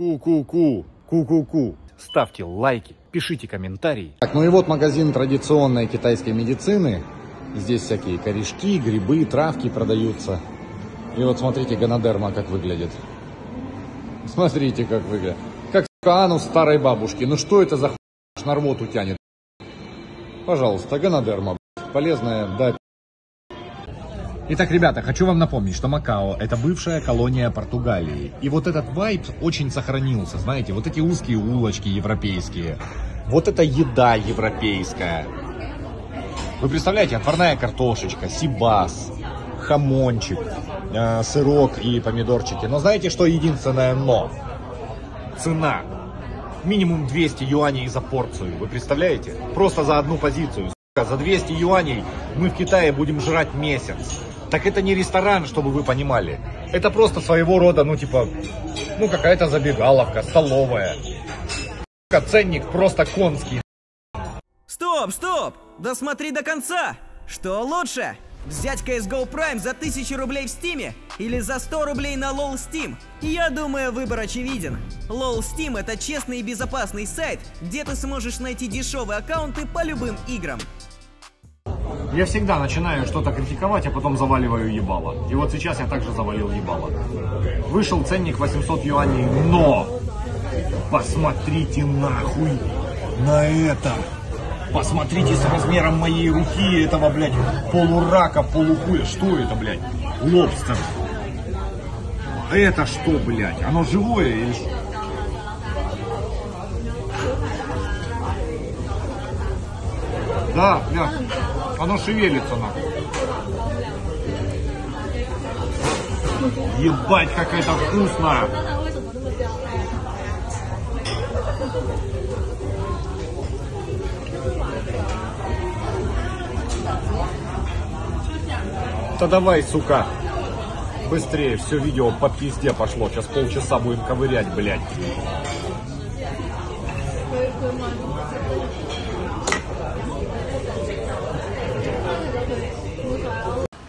Ку-ку-ку, ку-ку-ку. Ставьте лайки, пишите комментарии. Так, ну и вот магазин традиционной китайской медицины. Здесь всякие корешки, грибы, травки продаются. И вот смотрите, гонодерма как выглядит. Смотрите, как выглядит. Как анус старой бабушки. Ну что это за хуй аж на рвоту тянет? Пожалуйста, гонодерма, полезная, да. Итак, ребята, хочу вам напомнить, что Макао – это бывшая колония Португалии. И вот этот вайб очень сохранился, знаете, вот эти узкие улочки европейские. Вот эта еда европейская. Вы представляете, отварная картошечка, сибас, хамончик, э, сырок и помидорчики. Но знаете, что единственное но? Цена. Минимум 200 юаней за порцию. Вы представляете? Просто за одну позицию. За 200 юаней мы в Китае будем жрать месяц. Так это не ресторан, чтобы вы понимали. Это просто своего рода, ну типа, ну какая-то забегаловка, столовая. Ценник просто конский. Стоп, стоп! Досмотри до конца! Что лучше? Взять CSGO Prime за 1000 рублей в Стиме или за 100 рублей на LOL Steam? Я думаю, выбор очевиден. LOL Steam это честный и безопасный сайт, где ты сможешь найти дешевые аккаунты по любым играм. Я всегда начинаю что-то критиковать, а потом заваливаю ебало. И вот сейчас я также завалил ебало. Вышел ценник 800 юаней, но посмотрите нахуй на это. Посмотрите с размером моей руки этого, блядь, полурака, полухуя. Что это, блядь? Лобстер. А это что, блядь? Оно живое или что? Да, бля, оно шевелится нахуй. Ебать, как это вкусно! Да давай, сука. Быстрее, все видео по пизде пошло. Сейчас полчаса будем ковырять, блядь.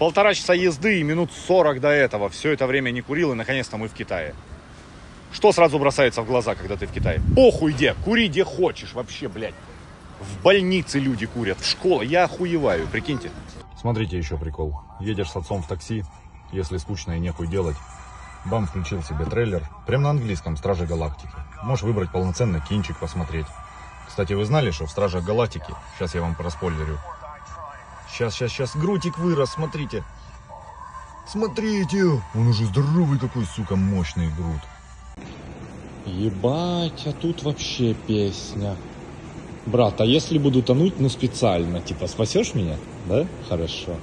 Полтора часа езды и минут 40 до этого. Все это время не курил, и наконец-то мы в Китае. Что сразу бросается в глаза, когда ты в Китае? Похуй где, кури где хочешь вообще, блядь. В больнице люди курят, в школе. Я охуеваю, прикиньте. Смотрите еще прикол. Едешь с отцом в такси, если скучно и нехуй делать. Бам включил себе трейлер, прям на английском, Стражи Галактики. Можешь выбрать полноценный кинчик посмотреть. Кстати, вы знали, что в Стражах Галактики, сейчас я вам проспойлерю, Сейчас, сейчас, сейчас. Грудик вырос, смотрите. Смотрите. Он уже здоровый какой, сука, мощный груд. Ебать, а тут вообще песня. Брат, а если буду тонуть, ну специально, типа, спасешь меня? Да? Хорошо.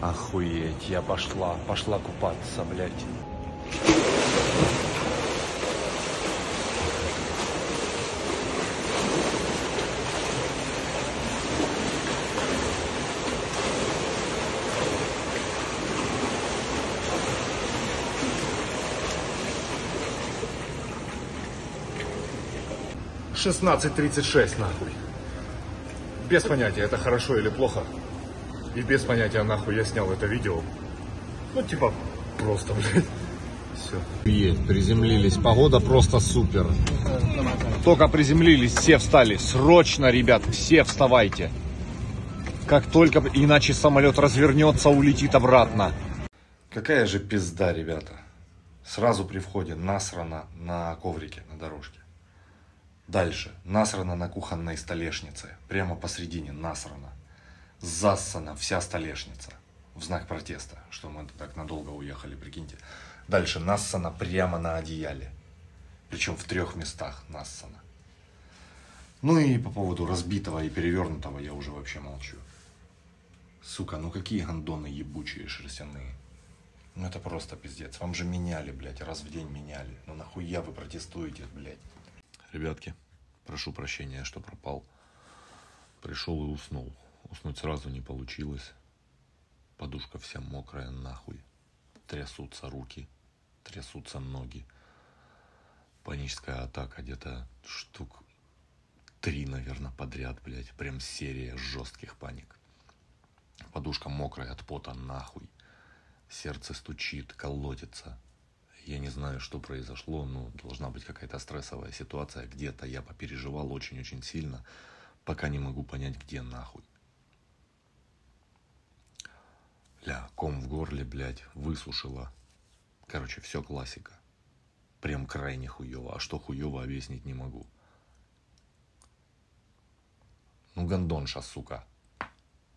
Охуеть, я пошла, пошла купаться, блядь. Шестнадцать тридцать шесть, нахуй. Без понятия, это хорошо или плохо. И без понятия, нахуй, я снял это видео. Ну, типа, просто, блядь. Все. Есть, приземлились. Погода просто супер. Только приземлились, все встали. Срочно, ребят, все вставайте. Как только, иначе самолет развернется, улетит обратно. Какая же пизда, ребята. Сразу при входе насрано на коврике, на дорожке. Дальше. Насрано на кухонной столешнице. Прямо посредине насрано. Зассана вся столешница. В знак протеста, что мы так надолго уехали, прикиньте. Дальше нассана прямо на одеяле. Причем в трех местах нассана. Ну и по поводу разбитого и перевернутого я уже вообще молчу. Сука, ну какие гондоны ебучие шерстяные. Ну это просто пиздец. Вам же меняли, блядь, раз в день меняли. Ну нахуя вы протестуете, блядь? Ребятки, прошу прощения, что пропал. Пришел и уснул. Уснуть сразу не получилось. Подушка вся мокрая нахуй. Трясутся руки, трясутся ноги. Паническая атака где-то штук три, наверное, подряд, блядь. Прям серия жестких паник. Подушка мокрая от пота нахуй. Сердце стучит, колотится. Я не знаю, что произошло, но должна быть какая-то стрессовая ситуация. Где-то я попереживал очень-очень сильно, пока не могу понять, где нахуй. Ля, ком в горле, блядь, высушила. Короче, все классика. Прям крайне хуево. А что хуево, объяснить не могу. Ну, гондонша, сука.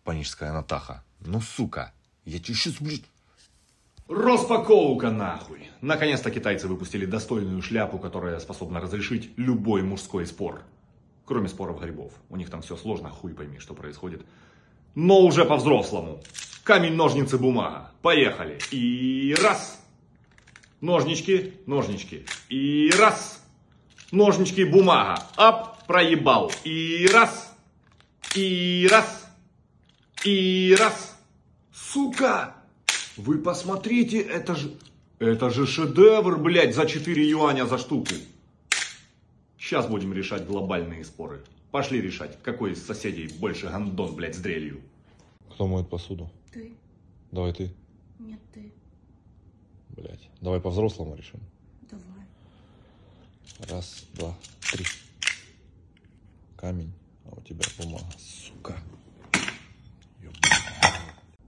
Паническая Натаха. Ну, сука. Я тебе сейчас, блядь... Распаковка нахуй! Наконец-то китайцы выпустили достойную шляпу, которая способна разрешить любой мужской спор. Кроме споров грибов. У них там все сложно, хуй пойми, что происходит. Но уже по-взрослому. Камень, ножницы, бумага. Поехали. И раз. Ножнички, ножнички. И раз. Ножнички, бумага. Ап, проебал. И раз. И раз. И раз. Сука! Вы посмотрите, это же... Это же шедевр, блядь, за 4 юаня за штуку. Сейчас будем решать глобальные споры. Пошли решать, какой из соседей больше гандон, блядь, с дрелью. Кто моет посуду? Ты. Давай ты. Нет, ты. Блять. Давай по-взрослому решим. Давай. Раз, два, три. Камень, а у тебя бумага. Сука.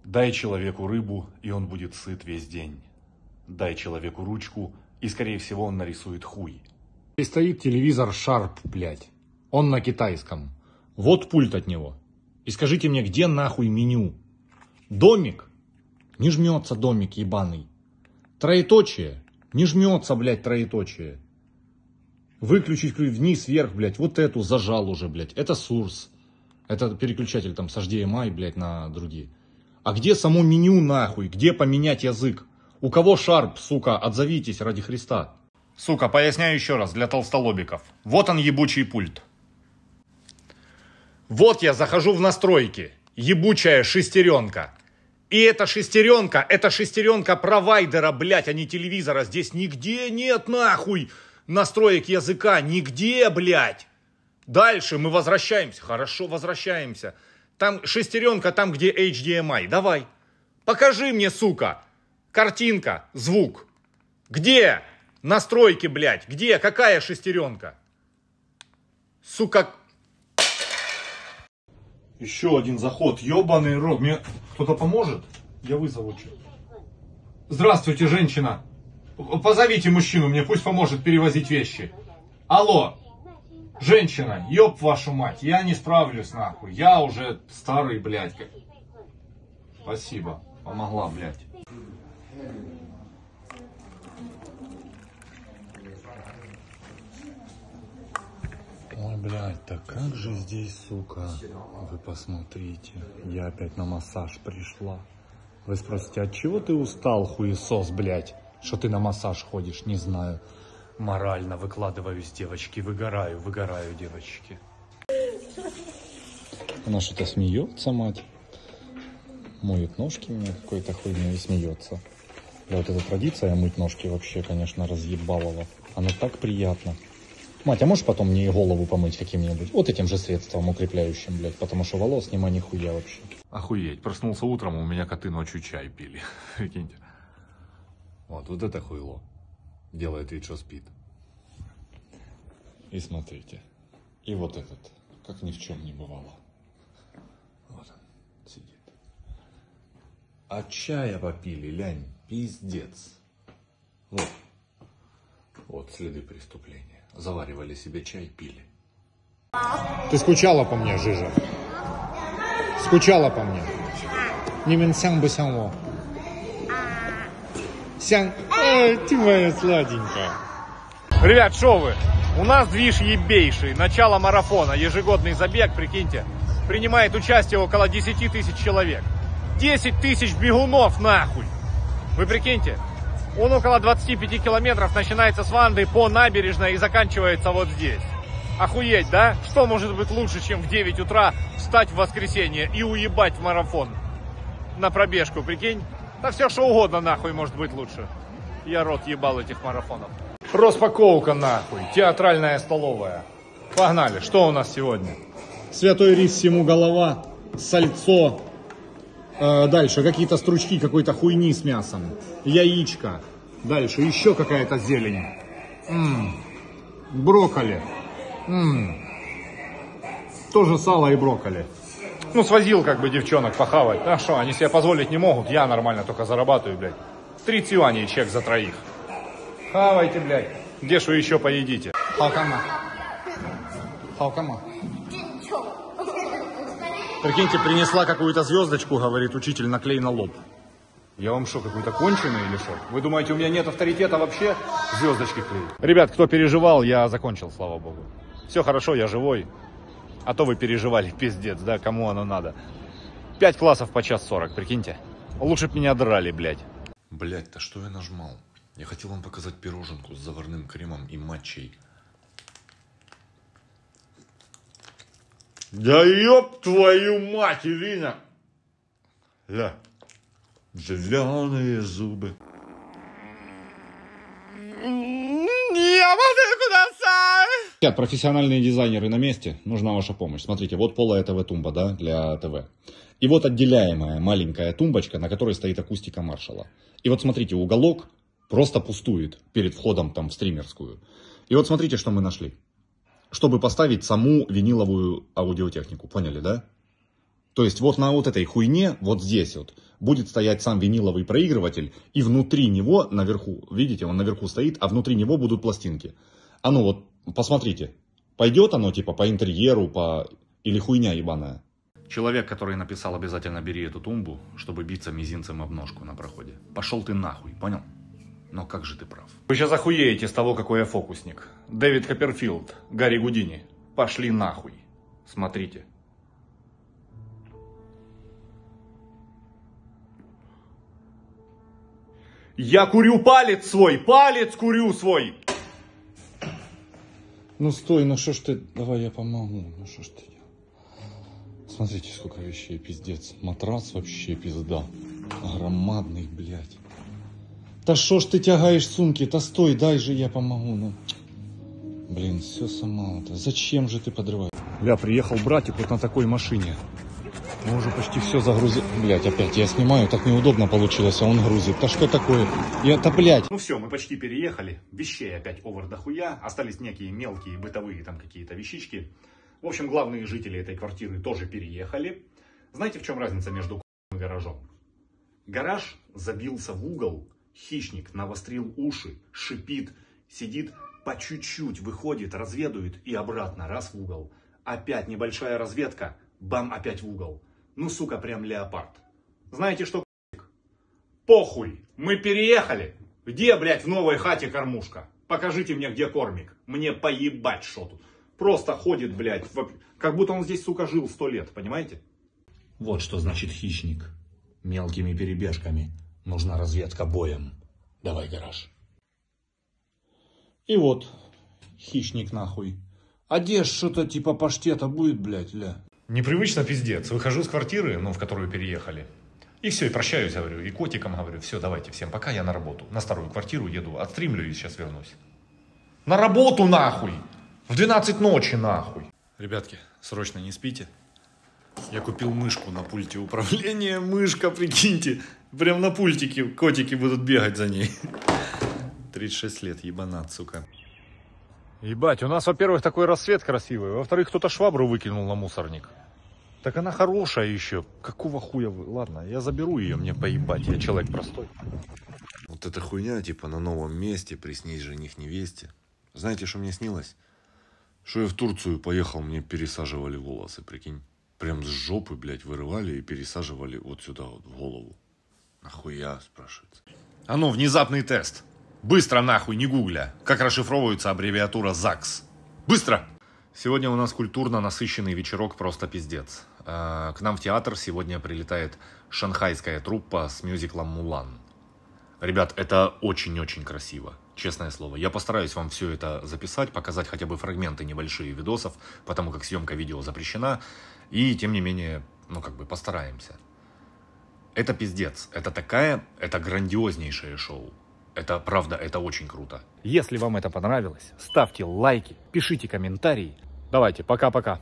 Дай человеку рыбу, и он будет сыт весь день. Дай человеку ручку, и, скорее всего, он нарисует хуй. Здесь стоит телевизор Sharp, блядь. Он на китайском. Вот пульт от него. И скажите мне, где нахуй меню? Домик? Не жмется домик ебаный. Троеточие? Не жмется, блядь, троеточие. Выключить вниз, вверх, блядь. Вот эту зажал уже, блядь. Это Сурс. Это переключатель там с HDMI, блядь, на другие. А где само меню нахуй? Где поменять язык? У кого шарп, сука, отзовитесь ради Христа. Сука, поясняю еще раз для толстолобиков. Вот он ебучий пульт. Вот я захожу в настройки. Ебучая шестеренка. И эта шестеренка, это шестеренка провайдера, блядь, а не телевизора. Здесь нигде нет нахуй настроек языка. Нигде, блядь. Дальше мы возвращаемся. Хорошо, возвращаемся. Там шестеренка, там, где HDMI. Давай. Покажи мне, сука. Картинка, звук. Где? Настройки, блядь. Где? Какая шестеренка? Сука. Еще один заход. Ебаный рот. Мне кто-то поможет? Я вызову. Здравствуйте, женщина. Позовите мужчину, мне пусть поможет перевозить вещи. Алло. Женщина, ёб вашу мать, я не справлюсь нахуй. Я уже старый, блядь. Спасибо. Помогла, блядь. Ой, блядь, так как же здесь, сука? Вы посмотрите, я опять на массаж пришла. Вы спросите, от чего ты устал, хуесос, блядь? Что ты на массаж ходишь, не знаю. Морально выкладываюсь, девочки, выгораю, выгораю, девочки. Она что-то смеется, мать. Моет ножки мне какой-то хуйней и смеется. Да вот эта традиция мыть ножки вообще, конечно, разъебалова. Она так приятно. Мать, а можешь потом мне и голову помыть каким-нибудь? Вот этим же средством укрепляющим, блядь, потому что волос нема нихуя вообще. Охуеть, проснулся утром, у меня коты ночью чай пили. Прикиньте. Вот, вот это хуйло делает вид, что спит. И смотрите. И вот этот, как ни в чем не бывало. Вот он сидит. А чая попили, лянь, пиздец. Вот. Вот следы преступления. Заваривали себе чай, пили. Ты скучала по мне, Жижа? Скучала по мне? Не мен сян бы сян во. Сян.，ой, ты моя сладенькая. Ребят, шо вы? У нас движ ебейший. Начало марафона. Ежегодный забег, прикиньте. Принимает участие около 10 тысяч человек. 10 тысяч бегунов, нахуй. Вы прикиньте. Он около 25 километров начинается с Ванды по набережной и заканчивается вот здесь. Охуеть, да? Что может быть лучше, чем в 9 утра встать в воскресенье и уебать в марафон? На пробежку, прикинь? Да все что угодно нахуй может быть лучше. Я рот ебал этих марафонов. Распаковка нахуй. Театральная столовая. Погнали. Что у нас сегодня? Святой рис всему голова, сальцо, э, дальше какие-то стручки какой-то хуйни с мясом, яичко, Дальше еще какая-то зелень. М-м. Брокколи. М-м. Тоже сало и брокколи. Ну, свозил как бы девчонок похавать. А что, они себе позволить не могут. Я нормально только зарабатываю, блядь. 30 юаней чек за троих. Хавайте, блядь. Где ж вы еще поедите? Халкама. Халкама. Прикиньте, принесла какую-то звездочку, говорит учитель, наклей на лоб. Я вам что, какой-то конченый или что? Вы думаете, у меня нет авторитета вообще? Звездочки клеить. Ребят, кто переживал, я закончил, слава богу. Все хорошо, я живой. А то вы переживали, пиздец, да, кому оно надо. Пять классов по час сорок, прикиньте. Лучше б меня драли, блядь. Блять, то что я нажмал? Я хотел вам показать пироженку с заварным кремом и матчей. Да ёб твою мать, Ирина! Ля. Зеленые зубы. Ребят, профессиональные дизайнеры на месте, нужна ваша помощь. Смотрите, вот пола ТВ тумба, да, для ТВ. И вот отделяемая маленькая тумбочка, на которой стоит акустика маршала. И вот смотрите, уголок просто пустует перед входом там в стримерскую. И вот смотрите, что мы нашли. Чтобы поставить саму виниловую аудиотехнику, поняли, да? То есть вот на вот этой хуйне, вот здесь вот, будет стоять сам виниловый проигрыватель, и внутри него, наверху, видите, он наверху стоит, а внутри него будут пластинки. А ну вот, посмотрите, пойдет оно типа по интерьеру, по... или хуйня ебаная? Человек, который написал обязательно бери эту тумбу, чтобы биться мизинцем об ножку на проходе. Пошел ты нахуй, понял? Но как же ты прав? Вы сейчас охуеете с того, какой я фокусник. Дэвид Копперфилд, Гарри Гудини. Пошли нахуй. Смотрите. Я курю палец свой, палец курю свой. Ну стой, ну что ж ты, давай я помогу, ну что ж ты Смотрите, сколько вещей, пиздец. Матрас вообще пизда. Громадный, блядь. Да что ж ты тягаешь сумки? Да стой, дай же я помогу. Ну. Блин, все сама. -то. Зачем же ты подрываешь? Бля, приехал братик вот на такой машине. Мы уже почти все загрузили. Блять, опять я снимаю, так неудобно получилось, а он грузит. Да что такое? Я-то, блядь. Ну все, мы почти переехали. Вещей опять овер дохуя. Остались некие мелкие бытовые там какие-то вещички. В общем, главные жители этой квартиры тоже переехали. Знаете, в чем разница между и гаражом? Гараж забился в угол, хищник навострил уши, шипит, сидит по чуть-чуть, выходит, разведует и обратно, раз в угол. Опять небольшая разведка, бам, опять в угол. Ну, сука, прям леопард. Знаете что, Похуй, мы переехали. Где, блядь, в новой хате кормушка? Покажите мне, где кормик. Мне поебать, что тут. Просто ходит, блядь, как будто он здесь, сука, жил сто лет, понимаете? Вот что значит хищник. Мелкими перебежками. Нужна разведка боем. Давай, гараж. И вот, хищник нахуй. Одежда что-то типа паштета будет, блядь, ля. Непривычно пиздец. Выхожу из квартиры, ну, в которую переехали. И все, и прощаюсь, говорю, и котикам говорю, все, давайте, всем пока, я на работу. На старую квартиру еду, отстримлю и сейчас вернусь. На работу нахуй! В 12 ночи нахуй. Ребятки, срочно не спите. Я купил мышку на пульте управления. Мышка, прикиньте. Прям на пультике котики будут бегать за ней. 36 лет, ебанат, сука. Ебать, у нас, во-первых, такой рассвет красивый. Во-вторых, кто-то швабру выкинул на мусорник. Так она хорошая еще. Какого хуя вы? Ладно, я заберу ее, мне поебать. Я человек простой. Вот эта хуйня, типа, на новом месте, приснись жених невесте. Знаете, что мне снилось? Что я в Турцию поехал, мне пересаживали волосы, прикинь. Прям с жопы, блядь, вырывали и пересаживали вот сюда, вот, в голову. Нахуя, спрашивается. А ну, внезапный тест. Быстро нахуй, не гугля. Как расшифровывается аббревиатура ЗАГС? Быстро! Сегодня у нас культурно насыщенный вечерок, просто пиздец. Э, к нам в театр сегодня прилетает шанхайская труппа с мюзиклом «Мулан». Ребят, это очень-очень красиво честное слово. Я постараюсь вам все это записать, показать хотя бы фрагменты небольшие видосов, потому как съемка видео запрещена. И тем не менее, ну как бы постараемся. Это пиздец. Это такая, это грандиознейшее шоу. Это правда, это очень круто. Если вам это понравилось, ставьте лайки, пишите комментарии. Давайте, пока-пока.